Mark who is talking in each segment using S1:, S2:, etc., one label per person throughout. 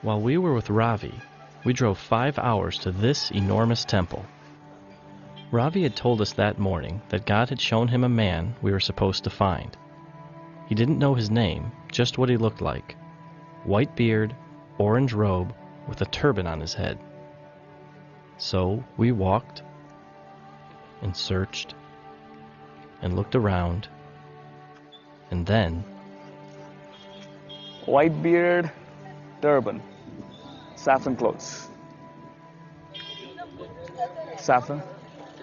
S1: While we were with Ravi, we drove five hours to this enormous temple. Ravi had told us that morning that God had shown him a man we were supposed to find. He didn't know his name, just what he looked like white beard, orange robe, with a turban on his head. So we walked and searched and looked around, and then
S2: White beard, turban, saffron clothes. Saffron?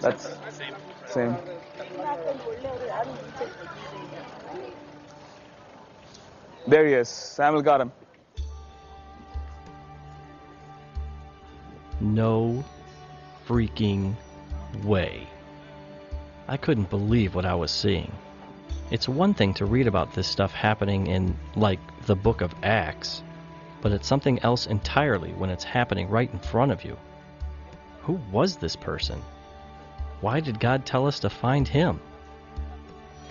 S2: That's same. There he is. Samuel got him.
S1: No freaking way. I couldn't believe what I was seeing. It's one thing to read about this stuff happening in, like, the book of Acts, but it's something else entirely when it's happening right in front of you. Who was this person? Why did God tell us to find him?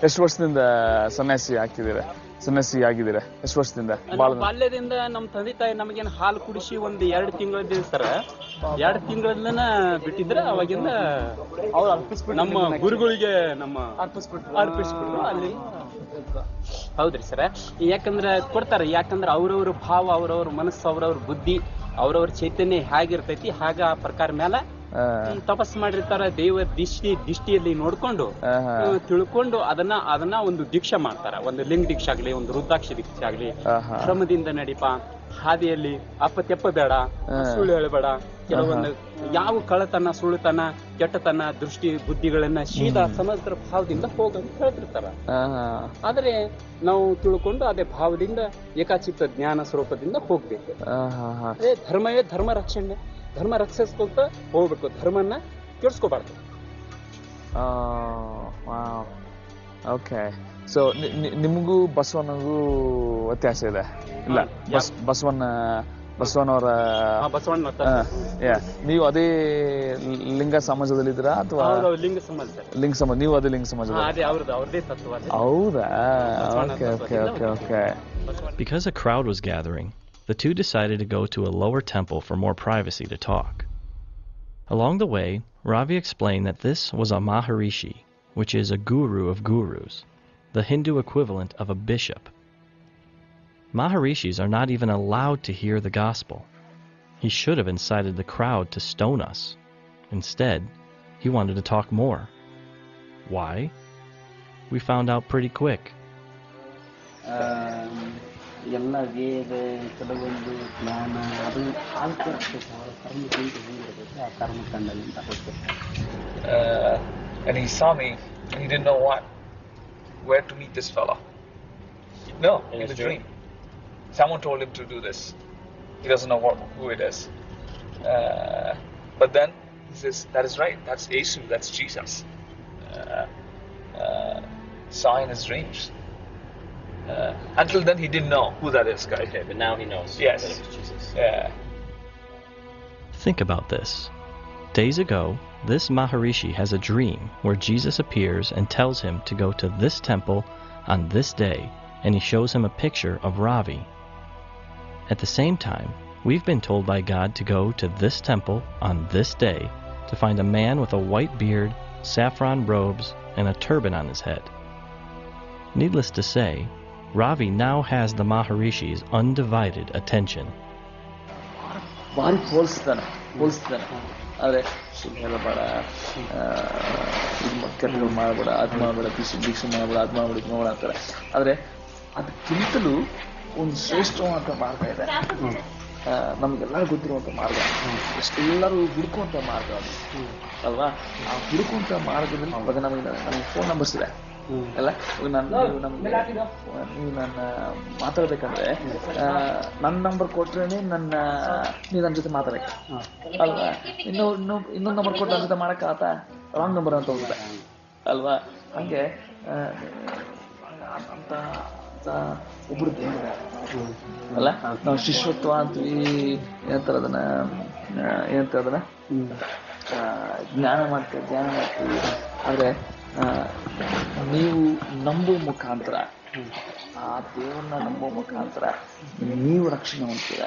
S2: ಎಷ್ಟು ವರ್ಷದಿಂದ ಸನ್ಯಾಸಿ ಆಗ್ತಿದ್ದೀರಾ ಸನ್ಯಾಸಿ ಆಗಿದ್ದೀರಾ ಎಷ್ಟು ವರ್ಷದಿಂದ
S3: ನಾವು
S2: ಬಾಳ
S3: ಬಾಲ್ಯದಿಂದ ನಮ್ಮ ತಂದೆ ತಾಯಿ ನಮಗೇನು ಹಾಲು ಕುಡಿಸಿ ಒಂದ್ ಎರಡು ತಿಂಗಳ ಸರ ಎರಡು ತಿಂಗಳನ್ನ ಬಿಟ್ಟಿದ್ರೆ ಅವಾಗಿಂದ ನಮ್ಮ ಗುರುಗಳಿಗೆ ನಮ್ಮ ಅರ್ಪಿಸ್ಬಿಟ್ರು ಅಲ್ಲಿ ಹೌದ್ರಿ ಸರ? ಯಾಕಂದ್ರ ಕೊಡ್ತಾರೆ ಯಾಕಂದ್ರ ಅವ್ರವ್ರ ಭಾವ ಅವ್ರವ್ರ ಮನಸ್ಸು ಅವ್ರವ್ರ ಬುದ್ಧಿ ಅವ್ರವ್ರ ಚೈತನ್ಯ ಹೇಗಿರ್ತೈತಿ ಹಾಗ ಆ ಪ್ರಕಾರ ಮೇಲೆ ತಪಸ್ ಮಾಡಿರ್ತಾರ ದೇವ ದಿಷ್ಟಿ ದಿಷ್ಟಿಯಲ್ಲಿ ನೋಡ್ಕೊಂಡು ತಿಳ್ಕೊಂಡು ಅದನ್ನ ಅದನ್ನ ಒಂದು ದೀಕ್ಷೆ ಮಾಡ್ತಾರ. ಒಂದು ಲಿಂಗ ದೀಕ್ಷೆ ಆಗ್ಲಿ ಒಂದು ರುದ್ರಾಕ್ಷ ದೀಕ್ಷೆ ಆಗ್ಲಿ.
S2: ಶ್ರಮದಿಂದ
S3: ಕ್ರಮದಿಂದ ನಡಿಪ ಹಾದಿಯಲ್ಲಿ ಅಪ್ಪ ತೆಪ್ಪ ಬೇಡ. ಸುಳ್ಳು ಹೇಳಬೇಡ ಕೆಲವೊಂದು ಯಾವ ಕಳತನ ಸುಳ್ಳುತನ ಕೆಟ್ಟತನ ದೃಷ್ಟಿ ಬುದ್ಧಿಗಳನ್ನ ಶೀಲ ಸಮಗ್ರ ಭಾವದಿಂದ ಹೋಗಂತ ಹೇಳ್ತಿರ್ತಾರ. ಆದ್ರೆ ನಾವು ತಿಳ್ಕೊಂಡು ಅದೇ ಭಾವದಿಂದ ಏಕಾಚಿತ್ತ ಜ್ಞಾನ ಸ್ವರೂಪದಿಂದ ಹೋಗ್ಬೇಕು. ಅದೇ ಧರ್ಮವೇ ಧರ್ಮ ರಕ್ಷಣೆ. ಧರ್ಮ ರಕ್ಷಿಸ್ಕೊಂತ ಹೋಗ್ಬೇಕು. ಧರ್ಮನ ಕೆಡ್ಸ್ಕೋಬಾರ್ದು.
S2: ಓಕೆ. ಸೊ ನಿಮಗೂ ಬಸವನಗೂ ವ್ಯತ್ಯಾಸ ಇದೆ? ಇಲ್ಲ
S3: ಹಾ,
S2: ಬಸ್ ಬಸವನ ಬಸವನವರ
S3: ಆ ಬಸವಣ್ಣ
S2: ಆ, yeah. ನೀವು ಅದೇ ಲಿಂಗ ಸಮಾಜದಲ್ಲಿದ್ದೀರಾ ಅಥವಾ
S3: ಅವ್ರ ಲಿಂಗ ಸಮಾಜ ಸರ್.
S2: ಲಿಂಗ ಸಮಾಜ ನೀವು ಅದೇ ಲಿಂಗ
S3: ಹಾ,
S2: ಸಮಾಜದ
S3: ಅದೇ ಅವ್ರದ್ದು ಅವ್ರದೇ ತತ್ವ ಅದೇ.
S2: ಹೌದಾ
S3: Basavanna
S2: okay okay okay okay
S1: Because a crowd was gathering, the two decided to go to a lower temple for more privacy to talk. Along the way, Ravi explained that this was a Maharishi, which is a guru of gurus, the Hindu equivalent of a bishop. Maharishis are not even allowed to hear the gospel. He should have incited the crowd to stone us. Instead, he wanted to talk more. Why? We found out pretty quick.
S4: ಎಲ್ಲ ವೇದ ಕೆಲವೊಂದು ಜ್ಞಾನ ಅದು ಆಲ್ತಿರ್ತದೆ ಅವ್ರ ಕರ್ಮದಿಂದ ಹೆಂಗಿರ್ತೈತೆ ಆ ಕರ್ಮಕಾಂಡದಿಂದ ಹೋಗ್ತದೆ
S5: uh, and he saw me and he didn't know what where to meet this fella. No, in
S3: his
S5: a
S3: dream?
S5: dream. Someone told him to do this. He doesn't know what, who it is. Uh, but then he says, "That is right. That's Yesu. That's Jesus." Uh, uh, saw in his dreams. Uh, until then, he didn't know who that is, guy.
S6: Okay, but now he knows
S5: Yes.
S6: that it was Jesus.
S5: Yeah.
S1: Think about this. Days ago, this Maharishi has a dream where Jesus appears and tells him to go to this temple on this day, and he shows him a picture of Ravi. At the same time, we've been told by God to go to this temple on this day to find a man with a white beard, saffron robes, and a turban on his head. Needless to say, Ravi now has the Maharishi's undivided attention.
S2: ಭಾರಿ ಹೋಲಿಸ್ತಾನೆ ಹೋಲಿಸ್ತಾನೆ ಆದರೆ ಸುಳ್ಳು ಹೇಳಬೇಡ ಇದು ಕೆಟ್ಟಗಳು ಮಾಡಬೇಡ ಅದು ಮಾಡಬೇಡ ಭಿಕ್ಷೆ ಭಿಕ್ಷೆ ಮಾಡಬೇಡ ಅದು ಮಾಡಬೇಡ ಇದು ಮಾಡಬೇಡ ಅಂತಾರೆ ಆದರೆ ಅದಕ್ಕಿಂತಲೂ ಒಂದು ಶ್ರೇಷ್ಠವಾದ ಮಾರ್ಗ ಇದೆ. ನಮಗೆಲ್ಲ ಗೊತ್ತಿರುವಂಥ ಮಾರ್ಗ. ಎಲ್ಲರೂ ಹುಡುಕುವಂಥ ಮಾರ್ಗ ಅದು. ಅಲ್ವಾ? ಆ ಹುಡುಕುವಂಥ ಮಾರ್ಗದಲ್ಲಿ ಇವಾಗ ನಮಗೆ ನಮಗೆ ಫೋನ್ ನಂಬರ್ಸ್ ಇದೆ ಅಲ್ಲ? ನಾನು ನೀವು ನಮ್ಗೆ ನೀವು ನನ್ನ ಮಾತಾಡ್ಬೇಕಂದ್ರೆ ಆ, ನನ್ನ ನಂಬರ್ ಕೊಟ್ರೇನೆ ನನ್ನ ನೀವು ನನ್ನ ಜೊತೆ ಮಾತಾಡಕ್ಕೆ. ಅಲ್ವಾ? ಇನ್ನೂ ಇನ್ನೂ ಇನ್ನೊಂದು ನಂಬರ್ ಕೊಟ್ಟು ನನ್ನ ಜೊತೆ ಮಾಡಕ್ಕೆ ಆತ ರಾಂಗ್ ನಂಬರ್ ಅಂತ ಹೋಗುತ್ತೆ ಅಲ್ವಾ? ಹಂಗೆ ಅಂತ ಅಂತ ಒಬ್ರು ಅಲ್ಲ? ನಾವು ಶಿಶುತ್ವ ಅಂತೀವಿ ಏನಂತಾರೆ ಅದನ್ನ ಏನಂತಾರ ಅದನ್ನ? ಜ್ಞಾನ ಮಾಡ್ತೀವಿ ಜ್ಞಾನ ಮಾಡ್ತೀವಿ. ಆದ್ರೆ ನೀವು ನಂಬೋ ಮುಖಾಂತರ ಆ ದೇವರನ್ನ ನಂಬೋ ಮುಖಾಂತರ ನೀವು ರಕ್ಷಣೆ ಹೊಂದ್ತೀರ.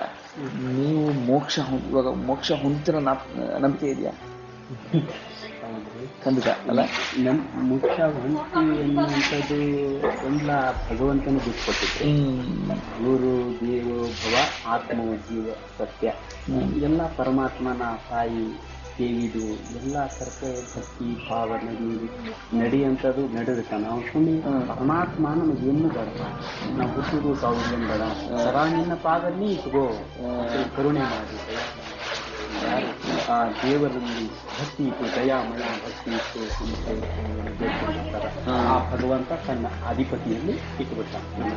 S2: ನೀವು ಮೋಕ್ಷ ಇವಾಗ ಮೋಕ್ಷ ಹೊಂದ್ತಿರೋ ನಂಬಿಕೆ ಇದೆಯಾ? ಖಂಡಿತ. ಅಲ್ಲ?
S3: ನಮ್ ಮುಖ್ಯ ಹೊಂದ್ತೀವಿ ಎನ್ನುವಂಥದ್ದು ಎಲ್ಲ ಭಗವಂತನ ಬಿಟ್ಕೊಟ್ಟಿದ್ರು ಗುರು ದೇವ ಭವ ಆತ್ಮ ಜೀವ ಸತ್ಯ. ಎಲ್ಲ ಪರಮಾತ್ಮನ ತಾಯಿ ದೇವಿದು ಎಲ್ಲ ಕರ್ತವ್ಯ ಭಕ್ತಿ ಭಾವ ನಡಿ ನಡೆಯುವಂಥದ್ದು ನಡೆಯುತ್ತೆ ನಾವು ಸುಮ್ಮನೆ ಪರಮಾತ್ಮ ನಮಗೆ ಏನು ಬೇಡ? ನಾವು ಹುಟ್ಟುದು ಸಾವಿರ ಬೇಡ. ಸರಾಣಿನ ಪಾದಲ್ಲಿ ಇಟ್ಕೋ. ಕರುಣೆ ಮಾಡಿ. ಆ ದೇವರಲ್ಲಿ ಭಕ್ತಿ ಇತ್ತು, ದಯಾಮಯ ಭಕ್ತಿ ಇತ್ತು ಹಿಂಸೆ ಬೇಡ್ಕೊಂಡಿರ್ತಾರೆ ಆ ಭಗವಂತ ತನ್ನ ಅಧಿಪತಿಯಲ್ಲಿ ಇಟ್ಬಿಟ್ಟ. ನಮ್ಮ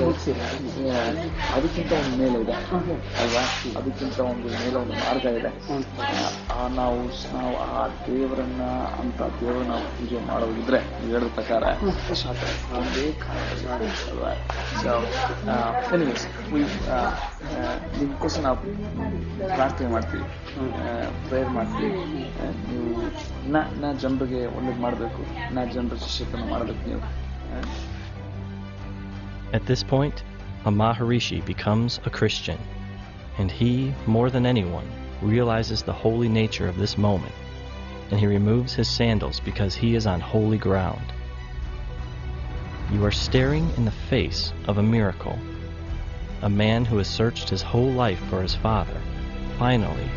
S3: ಮುಗ್ಸಿದ್ದಾರೆ.
S2: ಅದಕ್ಕಿಂತ ಒಂದು ಮೇಲೆ ಇದೆ ಅಲ್ವಾ ಅದಕ್ಕಿಂತ ಒಂದು ಮೇಲೆ ಒಂದು ಮಾರ್ಗ ಇದೆ ಆ ನಾವು ನಾವು ಆ ದೇವರನ್ನ ಅಂತ ದೇವರನ್ನ ನಾವು ಪೂಜೆ ಮಾಡೋದಿದ್ರೆ ಹೇಳಿದ ಪ್ರಕಾರ. ಒಂದೇ ನಿಮ್ಗೋಸ್ಕರ ನಾವು ಪ್ರಾರ್ಥನೆ ಮಾಡ್ತೀವಿ ಪ್ರೇಯರ್ ಮಾಡ್ತೀವಿ ನೀವು ನಾ ಜನರಿಗೆ ಒಳ್ಳೇದು ಮಾಡಬೇಕು ನಾ ಜನರ ಶಿಷ್ಯತನ ಮಾಡಬೇಕು ನೀವು
S1: At this point, a Maharishi becomes a Christian, and he, more than anyone, realizes the holy nature of this moment, and he removes his sandals because he is on holy ground. You are staring in the face of a miracle. A man who has searched his whole life for his father finally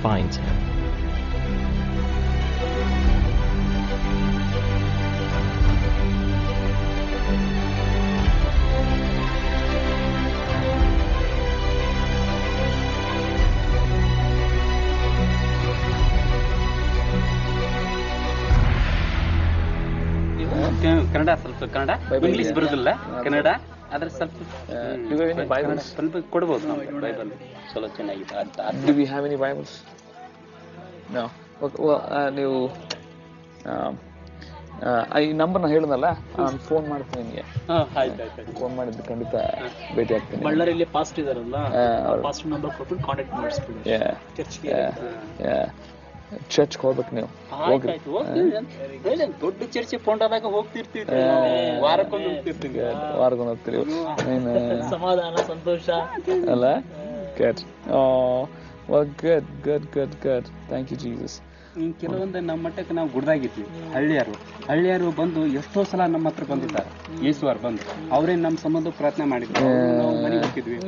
S1: finds him.
S3: Kannada ಸ್ವಲ್ಪ Kannada English ಬರುದಿಲ್ಲ ಕನ್ನಡ ಆದ್ರೆ ಸ್ವಲ್ಪ ಸ್ವಲ್ಪ ಕೊಡ್ಬೋದು Bible ಚಲೋ ಚೆನ್ನಾಗಿದೆ.
S2: We have any Bibles no ನೀವು ಈ ನಂಬರ್ ನಂಬರ್ನ ಹೇಳಿದ್ನಲ್ಲ ನಾನು ಫೋನ್ ಮಾಡ್ತೀನಿ ನಿಮಗೆ. ಫೋನ್ ಮಾಡಿದ್ದು ಖಂಡಿತ ಭೇಟಿ ಆಗ್ತೀನಿ.
S7: ಬಳ್ಳಾರಿಯಲ್ಲಿ ಪಾಸ್ಟ್ ಇದಾರಲ್ಲ ಪಾಸ್ಟ್ ನಂಬರ್ ಕೊಟ್ಟು ಕಾಂಟ್ಯಾಕ್ಟ್ ಮಾಡಿಸ್ಬಿಡಿ ಚರ್ಚ್ಗೆ
S2: ಚರ್ಚ್ಗೆ ಹೋಗ್ಬೇಕು ನೀವು. ಹೋಗ್ರಿ.
S7: ದೊಡ್ಡ ಚರ್ಚೆ ಪೊಂಡದಾಗ ಹೋಗ್ತಿರ್ತೀವಿ ವಾರಕ್ಕೊಂದು ಹೋಗ್ತಿರ್ತೀವಿ.
S2: ವಾರಕ್ಕೊಂದು ಹೋಗ್ತೀರಿ ನೀನು.
S7: ಸಮಾಧಾನ ಸಂತೋಷ.
S2: ಅಲ್ಲ? Good well good good good good thank you Jesus
S3: ಕೆಲವೊಂದು ನಮ್ಮ ಮಟ್ಟಕ್ಕೆ ನಾವು ಗುಡ್ದಾಗಿದ್ವಿ. ಹಳ್ಳಿಯರು. ಹಳ್ಳಿಯರು ಬಂದು ಎಷ್ಟೋ ಸಲ ನಮ್ಮ ಹತ್ರ ಬಂದಿದ್ದಾರೆ. ಯೇಸುವಾರ್ ಬಂದು. ಅವರೇ ನಮ್ಮ ಸಂಬಂಧ ಪ್ರಾರ್ಥನೆ ಮಾಡಿದ್ರು. ನಾವು ಮನೆಗೆ ಹೋಗಿದ್ವಿ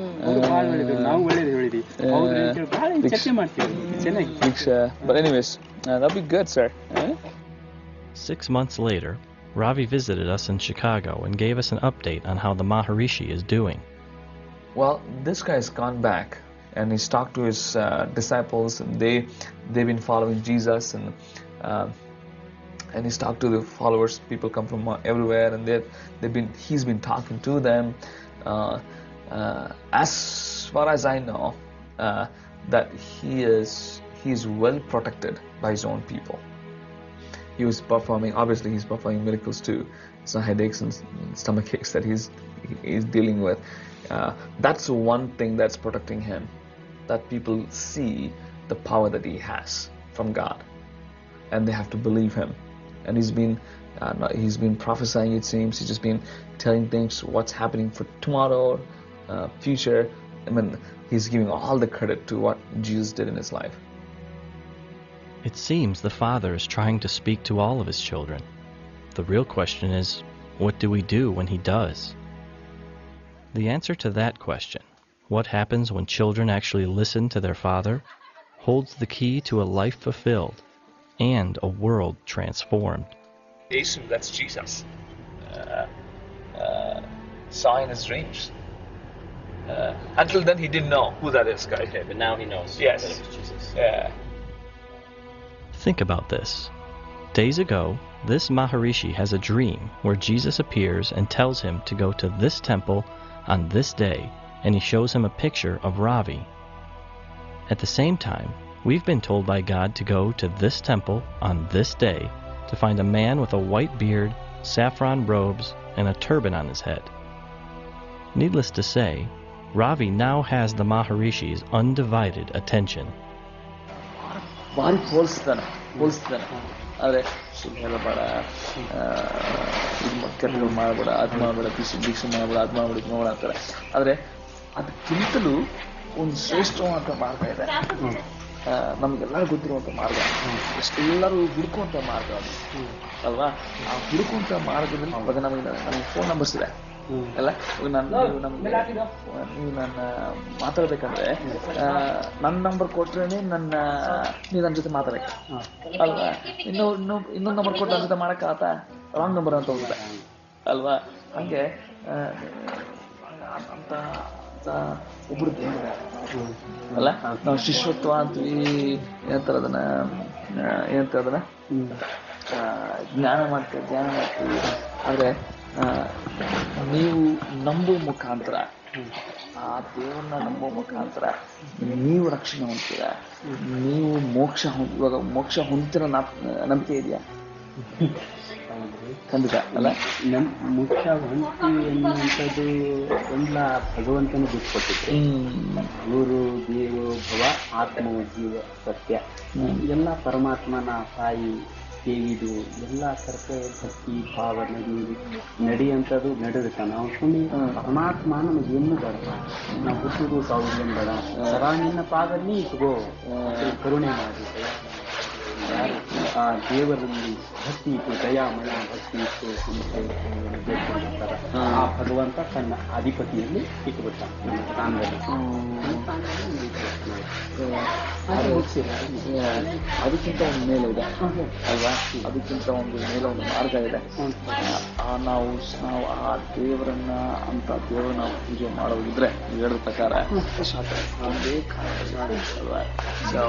S3: ಭಾಳ ಹೇಳಿದ್ರು ನಾವು ಒಳ್ಳೇದು ಹೇಳಿದ್ವಿ. ಹೌದು ಅಂತೇಳಿ ಭಾಳ ಚರ್ಚೆ ಮಾಡ್ತೀವಿ didn't
S2: he? Thanks, uh, but anyways, uh, that'll be good, sir. Eh?
S1: Six months later, Ravi visited us in Chicago and gave us an update on how the Maharishi is doing.
S6: Well, this guy's gone back and he's talked to his uh, disciples and they they've been following Jesus and uh, and he's talked to the followers people come from uh, everywhere and they they've been he's been talking to them uh, uh as far as I know uh, that he is he is well protected by his own people. He was performing. Obviously, he's performing miracles too. Some headaches and stomach aches that he's he's dealing with. Uh, that's one thing that's protecting him. That people see the power that he has from God, and they have to believe him. And he's been uh, he's been prophesying. It seems he's just been telling things what's happening for tomorrow, uh, future. I mean, he's giving all the credit to what Jesus did in his life.
S1: It seems the Father is trying to speak to all of his children. The real question is, what do we do when he does? The answer to that question, what happens when children actually listen to their Father, holds the key to a life fulfilled and a world transformed.
S6: Jesus, that's Jesus. Uh, uh, saw in his dreams. Uh, until then, he didn't know who that is, guy.
S3: but now he knows
S6: Yes.
S3: that it was Jesus.
S6: Yeah.
S1: Think about this. Days ago, this Maharishi has a dream where Jesus appears and tells him to go to this temple on this day, and he shows him a picture of Ravi. At the same time, we've been told by God to go to this temple on this day to find a man with a white beard, saffron robes, and a turban on his head. Needless to say, Ravi now has the Maharishi's undivided attention.
S2: ಭಾರಿ ಹೋಲಿಸ್ತಾನೆ ಹೋಲಿಸ್ತಾನೆ ಆದರೆ ಸುಮ್ಮನೆ ಹೇಳಬೇಡ ಇದು ಕೆಟ್ಟಗಳು ಮಾಡಬೇಡ ಅದು ಮಾಡಬೇಡ ಭಿಕ್ಷೆ ಭಿಕ್ಷೆ ಮಾಡಬೇಡ ಅದು ಮಾಡಬೇಡ ಇದು ಮಾಡಬೇಡ ಅಂತಾರೆ ಆದರೆ ಅದಕ್ಕಿಂತಲೂ ಒಂದು ಶ್ರೇಷ್ಠವಾದ ಮಾರ್ಗ ಇದೆ ಆ, ನಮ್ಗೆಲ್ಲರೂ ಗೊತ್ತಿರುವಂಥ ಮಾರ್ಗ ಎಲ್ಲರೂ ಹುಡುಕುವಂಥ ಮಾರ್ಗ ಅದು ಅಲ್ವಾ ಆ ಹುಡುಕುವಂಥ ಮಾರ್ಗದಲ್ಲಿ ಇವಾಗ ನಮಗೆ ನಮಗೆ ಫೋನ್ ನಂಬರ್ಸ್ ಇದೆ ಅಲ್ಲ ನಾನು ನೀವು ನಮ್ಗೆ ನೀವು ನನ್ನ ಮಾತಾಡ್ಬೇಕಂದ್ರೆ ಆ, ನನ್ನ ನಂಬರ್ ಕೊಟ್ರೇನೆ ನನ್ನ ನೀವು ನನ್ನ ಜೊತೆ ಮಾತಾಡಕ್ಕೆ ಅಲ್ವಾ? ಇನ್ನೂ ಇನ್ನೂ ಇನ್ನೊಂದು ನಂಬರ್ ಕೊಟ್ಟು ನನ್ನ ಜೊತೆ ಆತ ರಾಂಗ್ ನಂಬರ್ ಅಂತ ಹೋಗುತ್ತೆ ಅಲ್ವಾ? ಹಂಗೆ ಅಂತ ಅಂತ ಒಬ್ರು. ಅಲ್ಲ ನಾವು ಶಿಶ್ವತ್ವ ಅಂತೀವಿ ಏನಂತಾರೆ ಅದನ್ನ ಏನಂತಾರೆ ಅದನ್ನ? ಜ್ಞಾನ ಮಾಡ್ತೀವಿ ಜ್ಞಾನ ಮಾಡ್ತೀವಿ. ಆದ್ರೆ ನೀವು ನಂಬೋ ಮುಖಾಂತರ ಆ ದೇವರನ್ನ ನಂಬೋ ಮುಖಾಂತರ ನೀವು ರಕ್ಷಣೆ ಹೊಂದ್ತೀರ ನೀವು ಮೋಕ್ಷ ಹೊಂದ್ ಇವಾಗ ಮೋಕ್ಷ ಹೊಂದ್ತಿರೋ ನಂಬಿಕೆ ಇದೆಯಾ? ಖಂಡಿತ ಅಲ್ಲ?
S3: ನಮ್ ಮುಖ್ಯ ಹೊಂದ್ತೀವಿ ಎನ್ನುವಂಥದ್ದು ಎಲ್ಲ ಭಗವಂತನ ಬಿಟ್ಕೊಟ್ಟಿದ್ರು. ಗುರು ದೇವ ಭವ ಆತ್ಮ ಜೀವ ಸತ್ಯ. ಎಲ್ಲ ಪರಮಾತ್ಮನ ತಾಯಿ ದೇವಿದು ಎಲ್ಲ ಕರ್ತವ್ಯ ಭಕ್ತಿ ಭಾವ ನಡಿ ನಡೆಯುವಂಥದ್ದು ನಡೆದಕ್ಕ ನಾವು ಸುಮ್ಮನೆ ಪರಮಾತ್ಮ ನಮಗೆ ಏನು ಬೇಡ ನಾವು ಹುಟ್ಟುದು ಸಾವಿರ ಬೇಡ ನಿನ್ನ ಪಾದಲ್ಲಿ ಇಟ್ಕೋ. ಕರುಣೆ ಮಾಡಿ. ಆ ದೇವರಲ್ಲಿ ಭಕ್ತಿ ಇತ್ತು ದಯಾಮಯ ಭಕ್ತಿ ಇತ್ತು ಅಂತ ಹೇಳ್ಕೊಂಡಿರ್ತಾರ ಆ ಭಗವಂತ ತನ್ನ ಅಧಿಪತಿಯಲ್ಲಿ ನಮ್ಮ ಸ್ಥಾನದಲ್ಲಿ. ಹಾಗೆ
S2: ಅದಕ್ಕಿಂತ ಒಂದು ಮೇಲೆ ಇದೆ ಅಲ್ವಾ? ಅದಕ್ಕಿಂತ ಒಂದು ಮೇಲೆ ಒಂದು ಮಾರ್ಗ ಇದೆ. ಆ ನಾವು ನಾವು ಆ ದೇವರನ್ನ ಅಂತ ದೇವರ ನಾವು ಪೂಜೆ ಮಾಡೋದಿದ್ರೆ ಹೇಳಿದ ಪ್ರಕಾರ. ಒಂದೇ ಕಾರಣ. ಅಲ್ವಾ? ಸೊ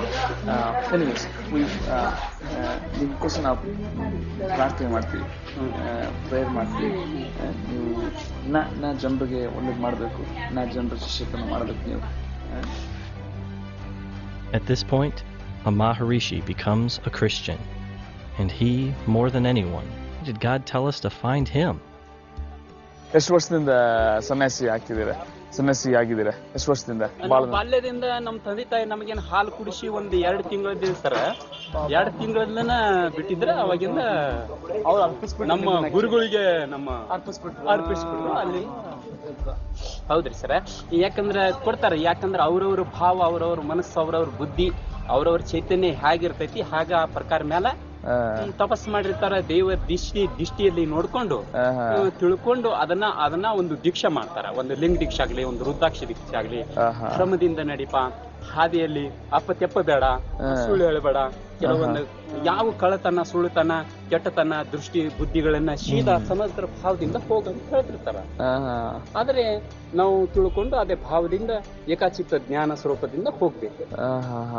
S2: ಎನಿವೇಸ್ ನಿಮ್ಗೋಸ್ಕರ ನಾವು ಪ್ರಾರ್ಥನೆ ಮಾಡ್ತೀವಿ ಪ್ರೇಯರ್ ಮಾಡ್ತೀವಿ ಆ, ನೀವು ನಾ ನಾ ಜನರಿಗೆ ಒಳ್ಳೇದು ಮಾಡಬೇಕು ನಾ ಜನರ ಶಿಷ್ಯತನ ಮಾಡಬೇಕು ನೀವು ಆ,
S1: At this point, a Maharishi becomes a Christian. And he, more than anyone, did God tell us to find him?
S2: ಎಷ್ಟು ವರ್ಷದಿಂದ ಸನ್ಯಾಸಿ ಹಾಕಿದ್ದೀರಾ ಸನ್ಯಾಸಿ ಆಗಿದ್ದೀರಾ ಎಷ್ಟು ವರ್ಷದಿಂದ
S7: ಬಾಲ್ಯದಿಂದ ನಮ್ಮ ತಂದೆ ತಾಯಿ ನಮಗೇನು ಹಾಲು ಕುಡಿಸಿ ಒಂದು ಎರಡು ತಿಂಗಳ ಸರ್ ಎರಡು ತಿಂಗಳನ್ನ ಬಿಟ್ಟಿದ್ರೆ ಅವಾಗಿಂದ ಅವ್ರು ಅರ್ಪಿಸ್ಬಿಟ್ಟು ನಮ್ಮ ಗುರುಗಳಿಗೆ ನಮ್ಮ ಅರ್ಪಿಸ್ಬಿಟ್ರು. ಅರ್ಪಿಸ್ಬಿಟ್ಟು ಅಲ್ಲಿ. ಹೌದ್ರಿ ಸರ್. ಯಾಕಂದ್ರೆ ಕೊಡ್ತಾರೆ ಯಾಕಂದ್ರೆ ಅವ್ರವ್ರ ಭಾವ ಅವ್ರವ್ರ ಮನಸ್ಸು ಅವ್ರವ್ರ ಬುದ್ಧಿ ಅವ್ರವ್ರ ಚೈತನ್ಯ ಹೇಗಿರ್ತೈತಿ ಹಾಗ ಆ ಪ್ರಕಾರ ಮೇಲೆ ತಪಸ್ ಮಾಡಿರ್ತಾರ ದೇವ ದಿಷ್ಟಿ ದಿಷ್ಟಿಯಲ್ಲಿ ನೋಡ್ಕೊಂಡು ತಿಳ್ಕೊಂಡು ಅದನ್ನ ಅದನ್ನ ಒಂದು ದೀಕ್ಷೆ ಮಾಡ್ತಾರ. ಒಂದು ಲಿಂಗ ದೀಕ್ಷೆ ಆಗ್ಲಿ ಒಂದು ರುದ್ರಾಕ್ಷ ದೀಕ್ಷೆ ಆಗ್ಲಿ. ಶ್ರಮದಿಂದ ನಡಿಪ ಹಾದಿಯಲ್ಲಿ ಅಪ್ಪ ತೆಪ್ಪ ಬೇಡ ಸುಳ್ಳು ಹೇಳಬೇಡ. ಕೆಲವೊಂದು ಯಾವ ಕಳತನ ಸುಳ್ಳುತನ ಕೆಟ್ಟತನ ದೃಷ್ಟಿ ಬುದ್ಧಿಗಳನ್ನ ಶೀತ ಸಮಗ್ರ ಭಾವದಿಂದ ಹೋಗಂತ ಹೇಳ್ತಿರ್ತಾರ. ಆದ್ರೆ ನಾವು ತಿಳ್ಕೊಂಡು ಅದೇ ಭಾವದಿಂದ ಏಕಾಚಿತ್ತ ಜ್ಞಾನ ಸ್ವರೂಪದಿಂದ ಹೋಗ್ಬೇಕು.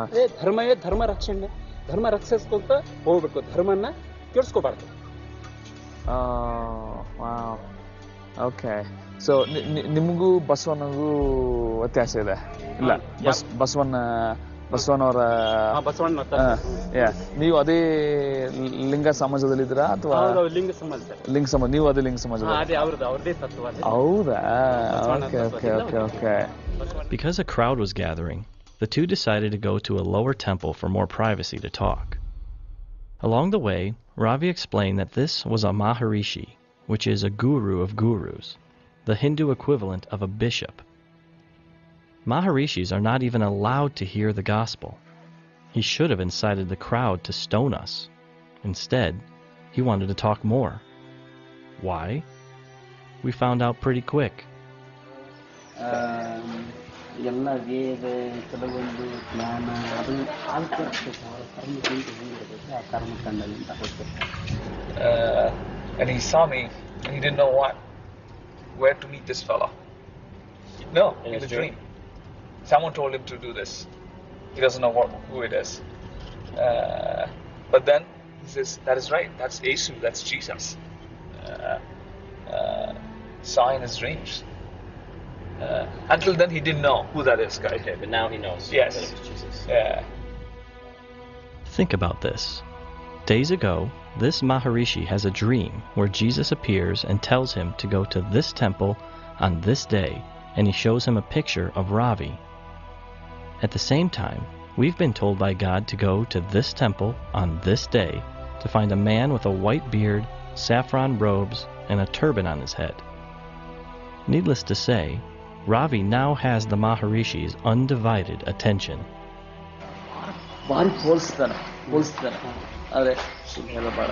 S7: ಅದೇ ಧರ್ಮವೇ ಧರ್ಮ ರಕ್ಷಣೆ. ಧರ್ಮ ರಕ್ಷಿಸ್ಕೊಂತ ಹೋಗ್ಬೇಕು. ಧರ್ಮನ ಕೆಡ್ಸ್ಕೋಬಾರ್ದು.
S2: ಓಕೆ. ಸೊ ನಿಮಗೂ ಬಸವನಗೂ ವ್ಯತ್ಯಾಸ ಇದೆ? ಇಲ್ಲ ಬಸ್ ಬಸವನ ಬಸವನವರ
S7: ಆ ಬಸವಣ್ಣ
S2: yeah. ನೀವು ಅದೇ ಲಿಂಗ ಸಮಾಜದಲ್ಲಿ ಇದ್ದೀರಾ ಅಥವಾ
S7: ಹೌದು ಲಿಂಗ ಸಮಾಜ
S2: ಲಿಂಗ ಸಮಾಜ ನೀವು ಅದೇ ಲಿಂಗ
S7: ಸಮಾಜ
S2: ಹೌದಾ? Okay okay okay okay.
S1: Because a crowd was gathering, the two decided to go to a lower temple for more privacy to talk. Along the way, Ravi explained that this was a Maharishi, which is a guru of gurus, the Hindu equivalent of a bishop. Maharishis are not even allowed to hear the gospel. He should have incited the crowd to stone us. Instead, he wanted to talk more. Why? We found out pretty quick.
S3: ಆ, ಎಲ್ಲ ವೇದ ಕೆಲವೊಂದು ಜ್ಞಾನ ಆಚರಿಸಬೇಕು ಹೇಗಿರಬೇಕು ಆ
S6: uh, And he saw me and he didn't know what, where to meet this fella. No, it
S7: in
S6: a dream. Someone told him to do this. He doesn't know what, who it is. Uh, but then he says, That is right, that's Yesu, that's Jesus. Uh, uh, saw in his dreams. Uh, until then, he didn't know who that is, guy.
S7: but now he knows
S6: Yes.
S7: that it was Jesus.
S6: Yeah.
S1: Think about this. Days ago, this Maharishi has a dream where Jesus appears and tells him to go to this temple on this day, and he shows him a picture of Ravi. At the same time, we've been told by God to go to this temple on this day, to find a man with a white beard, saffron robes, and a turban on his head. Needless to say, Ravi now has the Maharishi's undivided attention.
S2: ಭಾರಿ ಹೋಲಿಸ್ತಾನೆ ಹೋಲಿಸ್ತಾನೆ ಆದ್ರೆ ಸುಮ್ಮನೆ ಬೇಡ